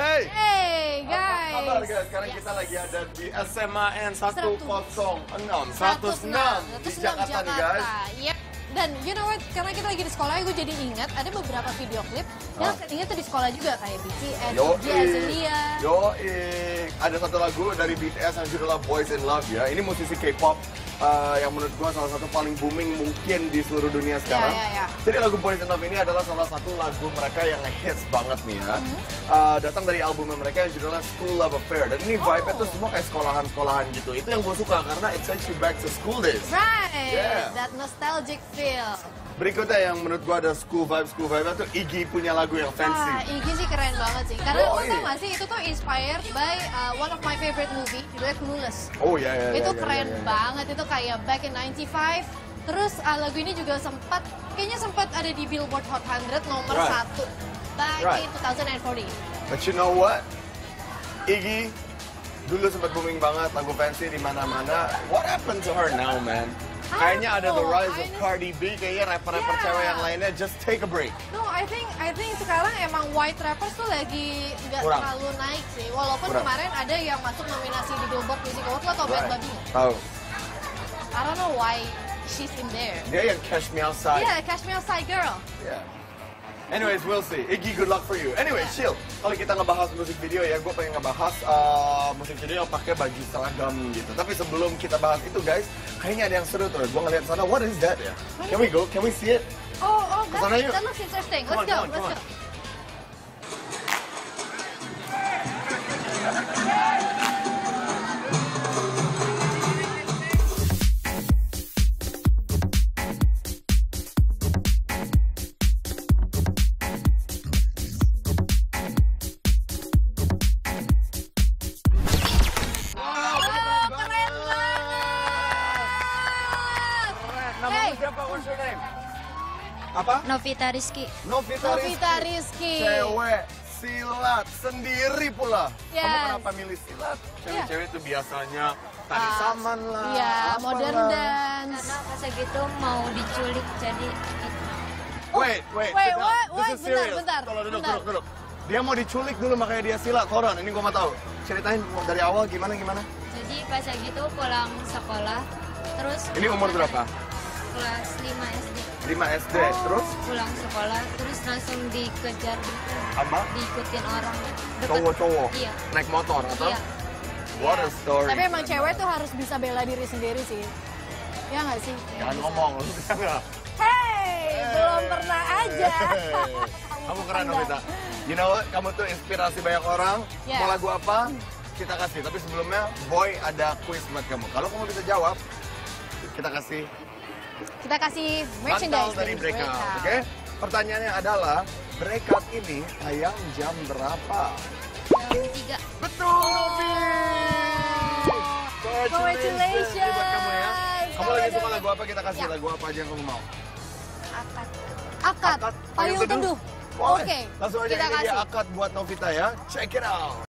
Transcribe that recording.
Hey. Hey guys. Apa guys? Sekarang kita lagi ada di SMAN 106 106, 106 di Jakarta, Jakarta. nih guys. Iya. Dan you know what, karena kita lagi di sekolah, gue jadi ingat ada beberapa video klip yang ah. settingnya tuh di sekolah juga kayak BTS, Azelia. Yo, ada satu lagu dari BTS yang judulnya Boys in Love ya. Ini musisi K-pop uh, yang menurut gua salah satu paling booming mungkin di seluruh dunia sekarang. ya, ya. Jadi lagu Boys in Love ini adalah salah satu lagu mereka yang hits banget nih ya. Mhm. Uh, datang dari album mereka yang judulnya School Love Affair. Dan ini vibe-nya tuh Oh. semua kayak sekolahan-sekolahan gitu. Itu yang gue suka karena it takes you back to school days. Right, Yeah. that nostalgic feel. Berikutnya yang menurut gua ada school vibe, school vibe tuh Iggy punya lagu yang Wah, fancy. Iggy sih keren banget sih. Karena Oh, lo tau iya. gak sih, itu tuh inspired by uh, one of my favorite movie, judulnya Clueless. Oh ya ya. ya, itu ya, keren ya, ya. banget, itu kayak back in 95. Terus uh, lagu ini juga sempat, kayaknya sempat ada di Billboard Hot 100 nomor Right. satu. Back Right. in 2014. But you know what? Iggy dulu sempat booming banget lagu fancy di mana-mana. What happened to her now, man? Kayaknya ada don't the rise of. Cardi B, kayaknya rapper-rapper Yeah. cewek yang lainnya just take a break. No, I think I think sekarang emang white rappers tuh lagi nggak terlalu naik sih. Walaupun Kurang. kemarin ada yang masuk nominasi di Billboard Music Awards lo tau Bad Right. Bunny nggak? Tahu. I don't know why she's in there. Dia yang Cash Me Outside. Yeah, Cash Me Outside Girl. Yeah. Anyways, we'll see. Iggy, good luck for you. Anyway, chill. Kalau kita ngebahas musik video ya, gue pengen ngebahas uh, musik video yang pakai baju seragam gitu. Tapi sebelum kita bahas itu, guys, kayaknya ada yang seru tuh. Gue ngeliat sana, what is that ya? What Can we go? Can we see it? Oh, oh, that, Ke sana that looks interesting. Let's on, go, on, let's go. Your name? Apa? Novita Rizky. Novita, Novita Rizky. Cewek silat sendiri pula. Kamu Yes. kenapa milih silat? Cewek-cewek itu biasanya tari Ah, saman lah. Iya, modern dance. Karena pas gitu mau diculik jadi Wait, wait, Wait, what? This What? is serious. Bentar, bentar, Tolong duduk, bentar. duduk, duduk. Dia mau diculik dulu makanya dia silat. Koron, ini gua mau tahu. Ceritain dari awal gimana gimana. jadi pas gitu pulang sekolah terus Ini umur berapa? Kelas 5 SD 5 SD. Oh. Terus pulang sekolah terus langsung dikejar gitu sama diikutin orang cowok-cowok iya naik motor atau? iya What a story. Tapi emang cewek tuh harus bisa bela diri sendiri sih. Ya nggak sih? Jangan ngomong, lu bisa nggak? Hey, belum pernah aja. Kamu keren Novita. You know what? Kamu tuh inspirasi banyak orang. Yeah. Mau lagu apa? Kita kasih. Tapi sebelumnya, Boy ada quiz buat kamu. Kalau kamu bisa jawab, kita kasih Kita kasih merchandise dari Breakout. Oke? Pertanyaannya adalah, Breakout ini tayang jam berapa? jam tiga Betul, Novi! Congratulations. Ini buat kamu ya. Kamu lagi suka lagu apa? Kita kasih Ya. lagu apa aja yang kamu mau. akad Akad, Akad, payung teduh. Oke, Langsung aja kita ini dia kasih. akad buat Novita ya. Check it out.